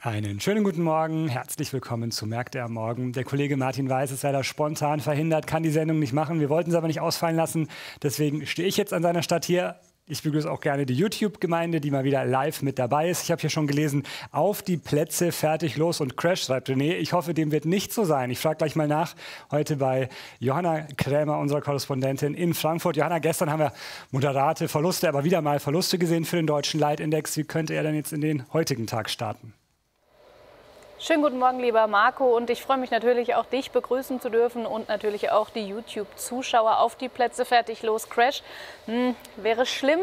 Einen schönen guten Morgen, herzlich willkommen zu Märkte am Morgen. Der Kollege Martin Weiß ist leider spontan verhindert, kann die Sendung nicht machen. Wir wollten es aber nicht ausfallen lassen. Deswegen stehe ich jetzt an seiner Stadt hier. Ich begrüße auch gerne die YouTube-Gemeinde, die mal wieder live mit dabei ist. Ich habe hier schon gelesen, auf die Plätze, fertig, los und Crash, schreibt René. Ich hoffe, dem wird nicht so sein. Ich frage gleich mal nach, heute bei Johanna Krämer, unserer Korrespondentin in Frankfurt. Johanna, gestern haben wir moderate Verluste, aber wieder mal Verluste gesehen für den deutschen Leitindex. Wie könnte er denn jetzt in den heutigen Tag starten? Schönen guten Morgen, lieber Marco. Und ich freue mich natürlich auch, dich begrüßen zu dürfen und natürlich auch die YouTube-Zuschauer auf die Plätze. Fertig, los, Crash. Hm, wäre schlimm,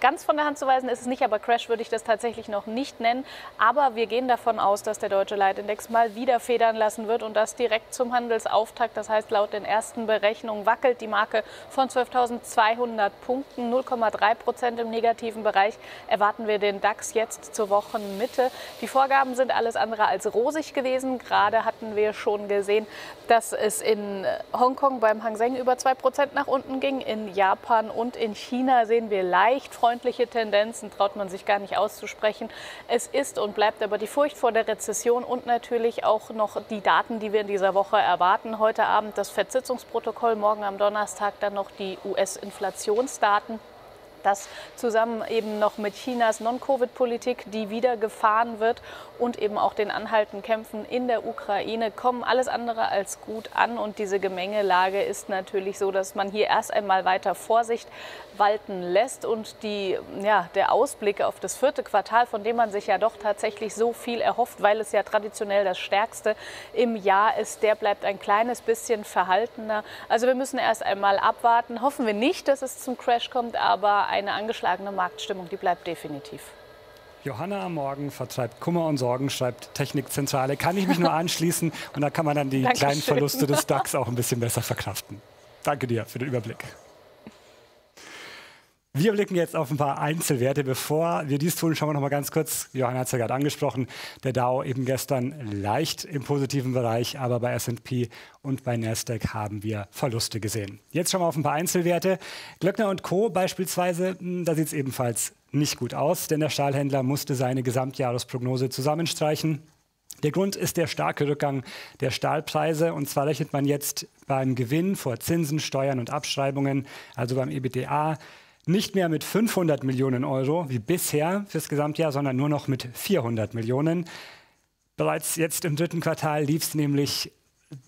Ganz von der Hand zu weisen ist es nicht, aber Crash würde ich das tatsächlich noch nicht nennen. Aber wir gehen davon aus, dass der deutsche Leitindex mal wieder federn lassen wird und das direkt zum Handelsauftakt. Das heißt, laut den ersten Berechnungen wackelt die Marke von 12.200 Punkten, 0,3 Prozent im negativen Bereich. Erwarten wir den DAX jetzt zur Wochenmitte. Die Vorgaben sind alles andere als rosig gewesen. Gerade hatten wir schon gesehen, dass es in Hongkong beim Hang Seng über 2 Prozent nach unten ging. In Japan und in China sehen wir leicht freundliche Tendenzen, traut man sich gar nicht auszusprechen. Es ist und bleibt aber die Furcht vor der Rezession und natürlich auch noch die Daten, die wir in dieser Woche erwarten. Heute Abend das Verzinsungsprotokoll, morgen am Donnerstag dann noch die US-Inflationsdaten. Das zusammen eben noch mit Chinas Non-Covid-Politik, die wieder gefahren wird und eben auch den anhaltenden Kämpfen in der Ukraine kommen alles andere als gut an. Und diese Gemengelage ist natürlich so, dass man hier erst einmal weiter Vorsicht walten lässt und die, ja, der Ausblick auf das vierte Quartal, von dem man sich ja doch tatsächlich so viel erhofft, weil es ja traditionell das stärkste im Jahr ist, der bleibt ein kleines bisschen verhaltener. Also wir müssen erst einmal abwarten. Hoffen wir nicht, dass es zum Crash kommt, aber eine angeschlagene Marktstimmung, die bleibt definitiv. Johanna am Morgen vertreibt Kummer und Sorgen, schreibt Technikzentrale. Kann ich mich nur anschließen und da kann man dann die Dankeschön. kleinen Verluste des DAX auch ein bisschen besser verkraften. Danke dir für den Überblick. Wir blicken jetzt auf ein paar Einzelwerte. Bevor wir dies tun, schauen wir noch mal ganz kurz. Johanna hat es ja gerade angesprochen. Der Dow eben gestern leicht im positiven Bereich, aber bei S&P und bei Nasdaq haben wir Verluste gesehen. Jetzt schauen wir auf ein paar Einzelwerte. Glöckner und Co. beispielsweise, hm, da sieht es ebenfalls nicht gut aus, denn der Stahlhändler musste seine Gesamtjahresprognose zusammenstreichen. Der Grund ist der starke Rückgang der Stahlpreise. Und zwar rechnet man jetzt beim Gewinn vor Zinsen, Steuern und Abschreibungen, also beim EBTA, nicht mehr mit 500 Millionen Euro wie bisher fürs Gesamtjahr, sondern nur noch mit 400 Millionen. Bereits jetzt im dritten Quartal lief es nämlich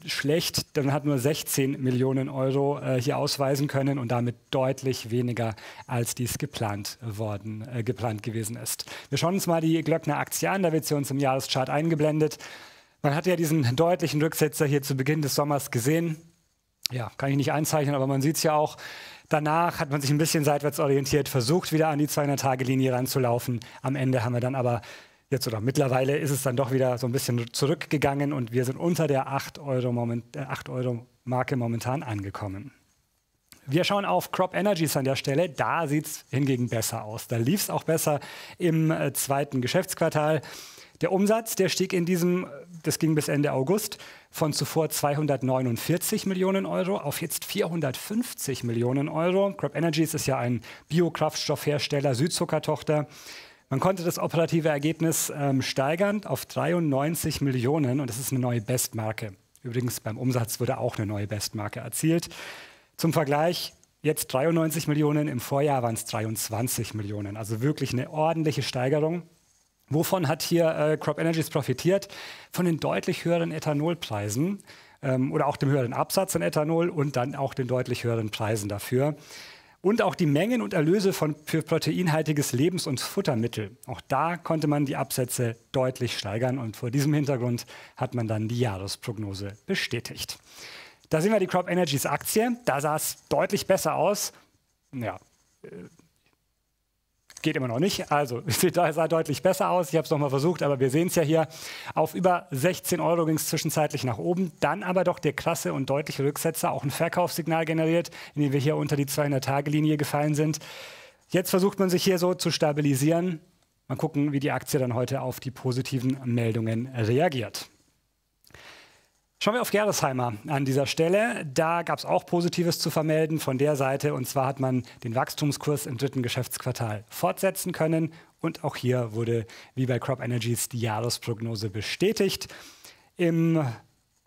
schlecht. Dann hat nur 16 Millionen Euro äh, hier ausweisen können und damit deutlich weniger, als dies geplant worden, äh, geplant gewesen ist. Wir schauen uns mal die Glöckner Aktie an. Da wird sie uns im Jahreschart eingeblendet. Man hat ja diesen deutlichen Rücksetzer hier zu Beginn des Sommers gesehen. Ja, kann ich nicht einzeichnen, aber man sieht es ja auch. Danach hat man sich ein bisschen seitwärts orientiert, versucht wieder an die 200-Tage-Linie ranzulaufen. Am Ende haben wir dann aber jetzt oder mittlerweile ist es dann doch wieder so ein bisschen zurückgegangen und wir sind unter der 8 Euro, Moment, äh, 8 Euro Marke momentan angekommen. Wir schauen auf Crop Energies an der Stelle. Da sieht es hingegen besser aus. Da lief es auch besser im äh, zweiten Geschäftsquartal. Der Umsatz, der stieg in diesem, das ging bis Ende August, von zuvor 249 Millionen Euro auf jetzt 450 Millionen Euro. Crop Energies ist ja ein Biokraftstoffhersteller, Südzuckertochter. Man konnte das operative Ergebnis ähm, steigern auf 93 Millionen und das ist eine neue Bestmarke. Übrigens beim Umsatz wurde auch eine neue Bestmarke erzielt. Zum Vergleich, jetzt 93 Millionen, im Vorjahr waren es 23 Millionen. Also wirklich eine ordentliche Steigerung. Wovon hat hier äh, Crop Energies profitiert? Von den deutlich höheren Ethanolpreisen ähm, oder auch dem höheren Absatz an Ethanol und dann auch den deutlich höheren Preisen dafür. Und auch die Mengen und Erlöse von, für proteinhaltiges Lebens- und Futtermittel. Auch da konnte man die Absätze deutlich steigern und vor diesem Hintergrund hat man dann die Jahresprognose bestätigt. Da sehen wir die Crop Energies Aktie. Da sah es deutlich besser aus. Ja, äh, Geht immer noch nicht. Also, es sah deutlich besser aus. Ich habe es nochmal versucht, aber wir sehen es ja hier. Auf über 16 Euro ging es zwischenzeitlich nach oben. Dann aber doch der krasse und deutliche Rücksetzer, auch ein Verkaufssignal generiert, in dem wir hier unter die 200-Tage-Linie gefallen sind. Jetzt versucht man sich hier so zu stabilisieren. Mal gucken, wie die Aktie dann heute auf die positiven Meldungen reagiert. Schauen wir auf Gerresheimer an dieser Stelle. Da gab es auch Positives zu vermelden von der Seite. Und zwar hat man den Wachstumskurs im dritten Geschäftsquartal fortsetzen können. Und auch hier wurde, wie bei Crop Energies, die Jahresprognose bestätigt. Im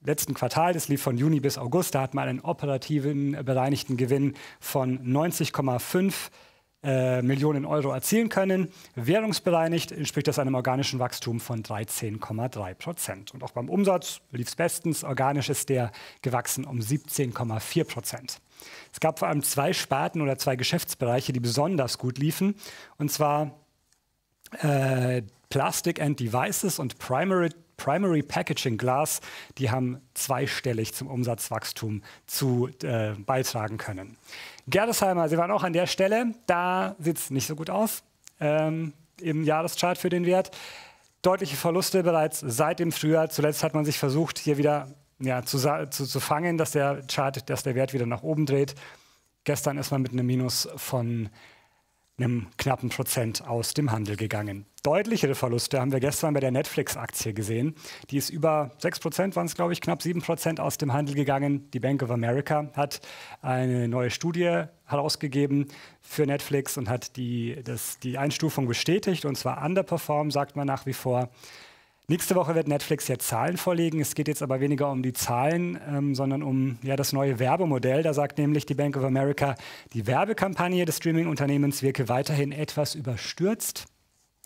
letzten Quartal, das lief von Juni bis August, da hat man einen operativen bereinigten Gewinn von 90,5 äh, Millionen Euro erzielen können. Währungsbereinigt entspricht das einem organischen Wachstum von 13,3 Prozent. Und auch beim Umsatz lief es bestens. Organisch ist der gewachsen um 17,4 Prozent. Es gab vor allem zwei Sparten oder zwei Geschäftsbereiche, die besonders gut liefen. Und zwar äh, Plastic and Devices und Primary Primary Packaging Glass, die haben zweistellig zum Umsatzwachstum zu äh, beitragen können. Gerresheimer, Sie waren auch an der Stelle, da sieht es nicht so gut aus ähm, im Jahreschart für den Wert. Deutliche Verluste bereits seit dem Frühjahr. Zuletzt hat man sich versucht, hier wieder ja, zu, zu, zu fangen, dass der Chart, dass der Wert wieder nach oben dreht. Gestern ist man mit einem Minus von einem knappen Prozent aus dem Handel gegangen. Deutlichere Verluste haben wir gestern bei der Netflix-Aktie gesehen. Die ist über 6 Prozent, waren es glaube ich, knapp 7 Prozent aus dem Handel gegangen. Die Bank of America hat eine neue Studie herausgegeben für Netflix und hat die, das, die Einstufung bestätigt. Und zwar underperform, sagt man nach wie vor. Nächste Woche wird Netflix ja Zahlen vorlegen. Es geht jetzt aber weniger um die Zahlen, ähm, sondern um ja, das neue Werbemodell. Da sagt nämlich die Bank of America, die Werbekampagne des Streaming-Unternehmens wirke weiterhin etwas überstürzt.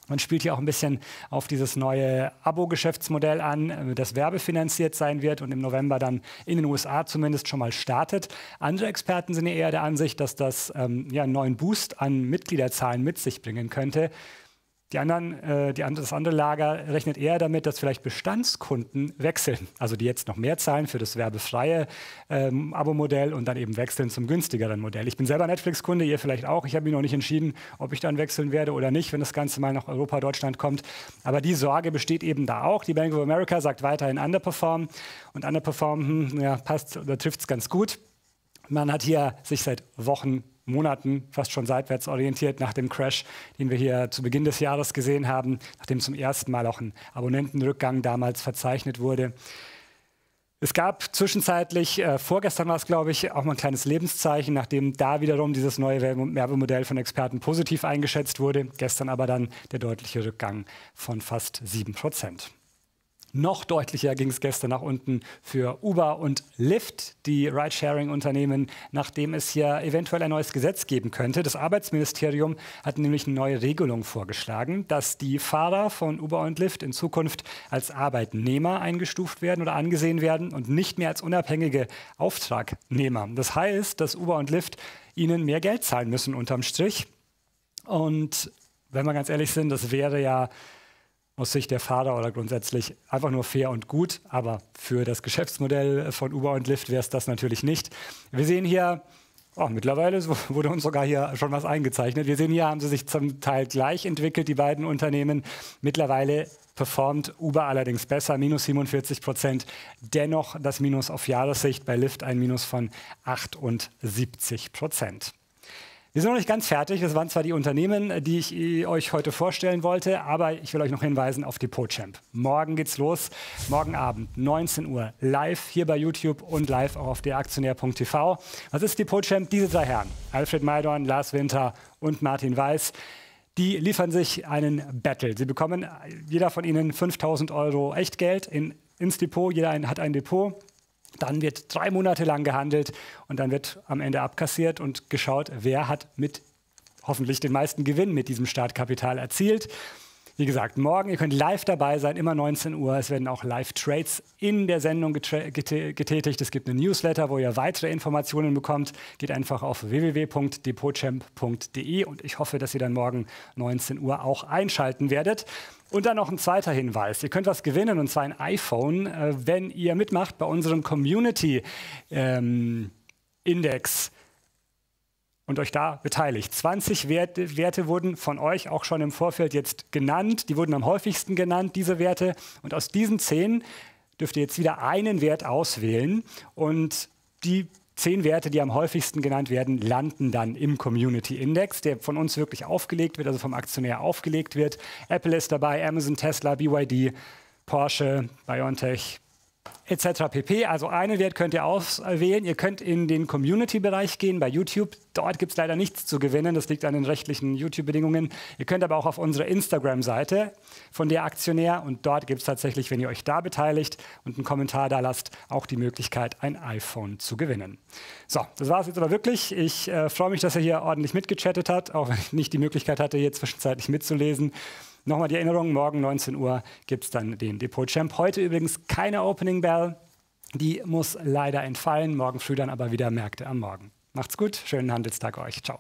Man spielt hier auch ein bisschen auf dieses neue Abo-Geschäftsmodell an, äh, das werbefinanziert sein wird und im November dann in den USA zumindest schon mal startet. Andere Experten sind eher der Ansicht, dass das ähm, ja, einen neuen Boost an Mitgliederzahlen mit sich bringen könnte. Die anderen, äh, die das andere Lager rechnet eher damit, dass vielleicht Bestandskunden wechseln, also die jetzt noch mehr zahlen für das werbefreie ähm, Abo-Modell und dann eben wechseln zum günstigeren Modell. Ich bin selber Netflix-Kunde, ihr vielleicht auch. Ich habe mich noch nicht entschieden, ob ich dann wechseln werde oder nicht, wenn das Ganze mal nach Europa, Deutschland kommt. Aber die Sorge besteht eben da auch. Die Bank of America sagt weiterhin underperform und underperform, hm, ja, passt oder trifft es ganz gut. Man hat hier sich seit Wochen Monaten fast schon seitwärts orientiert nach dem Crash, den wir hier zu Beginn des Jahres gesehen haben, nachdem zum ersten Mal auch ein Abonnentenrückgang damals verzeichnet wurde. Es gab zwischenzeitlich, äh, vorgestern war es glaube ich, auch mal ein kleines Lebenszeichen, nachdem da wiederum dieses neue Werbemodell von Experten positiv eingeschätzt wurde. Gestern aber dann der deutliche Rückgang von fast 7 Prozent. Noch deutlicher ging es gestern nach unten für Uber und Lyft, die Ridesharing-Unternehmen, nachdem es hier eventuell ein neues Gesetz geben könnte. Das Arbeitsministerium hat nämlich eine neue Regelung vorgeschlagen, dass die Fahrer von Uber und Lyft in Zukunft als Arbeitnehmer eingestuft werden oder angesehen werden und nicht mehr als unabhängige Auftragnehmer. Das heißt, dass Uber und Lyft ihnen mehr Geld zahlen müssen unterm Strich. Und wenn wir ganz ehrlich sind, das wäre ja aus Sicht der Fahrer oder grundsätzlich einfach nur fair und gut. Aber für das Geschäftsmodell von Uber und Lyft wäre es das natürlich nicht. Wir sehen hier, oh, mittlerweile wurde uns sogar hier schon was eingezeichnet. Wir sehen hier, haben sie sich zum Teil gleich entwickelt, die beiden Unternehmen. Mittlerweile performt Uber allerdings besser, minus 47 Prozent. Dennoch das Minus auf Jahressicht bei Lyft ein Minus von 78 Prozent. Wir sind noch nicht ganz fertig. Das waren zwar die Unternehmen, die ich euch heute vorstellen wollte, aber ich will euch noch hinweisen auf Depotchamp. Morgen geht's los. Morgen Abend, 19 Uhr, live hier bei YouTube und live auch auf deraktionär.tv. Was ist Depotchamp? Diese drei Herren, Alfred Maidorn, Lars Winter und Martin Weiß, die liefern sich einen Battle. Sie bekommen jeder von ihnen 5000 Euro Echtgeld in, ins Depot. Jeder ein, hat ein Depot. Dann wird drei Monate lang gehandelt und dann wird am Ende abkassiert und geschaut, wer hat mit hoffentlich den meisten Gewinn mit diesem Startkapital erzielt. Wie gesagt, morgen, ihr könnt live dabei sein, immer 19 Uhr. Es werden auch Live-Trades in der Sendung getätigt. Es gibt eine Newsletter, wo ihr weitere Informationen bekommt. Geht einfach auf www.depotchamp.de und ich hoffe, dass ihr dann morgen 19 Uhr auch einschalten werdet. Und dann noch ein zweiter Hinweis. Ihr könnt was gewinnen, und zwar ein iPhone, äh, wenn ihr mitmacht bei unserem Community ähm, Index und euch da beteiligt. 20 Werte, Werte, wurden von euch auch schon im Vorfeld jetzt genannt. Die wurden am häufigsten genannt, diese Werte. Und aus diesen 10 dürft ihr jetzt wieder einen Wert auswählen. Und die zehn Werte, die am häufigsten genannt werden, landen dann im Community Index, der von uns wirklich aufgelegt wird, also vom Aktionär aufgelegt wird. Apple ist dabei, Amazon, Tesla, BYD, Porsche, BioNTech, etc. pp. Also einen Wert könnt ihr auswählen. Ihr könnt in den Community-Bereich gehen bei YouTube. Dort gibt es leider nichts zu gewinnen. Das liegt an den rechtlichen YouTube-Bedingungen. Ihr könnt aber auch auf unsere Instagram-Seite von der Aktionär und dort gibt es tatsächlich, wenn ihr euch da beteiligt und einen Kommentar da lasst, auch die Möglichkeit, ein iPhone zu gewinnen. So, das war es jetzt aber wirklich. Ich äh, freue mich, dass ihr hier ordentlich mitgechattet habt, auch wenn ich nicht die Möglichkeit hatte, hier zwischenzeitlich mitzulesen. Nochmal die Erinnerung, morgen 19 Uhr gibt es dann den Depot Champ. Heute übrigens keine Opening Bell. Die muss leider entfallen. Morgen früh dann aber wieder Märkte am Morgen. Macht's gut, schönen Handelstag euch. Ciao.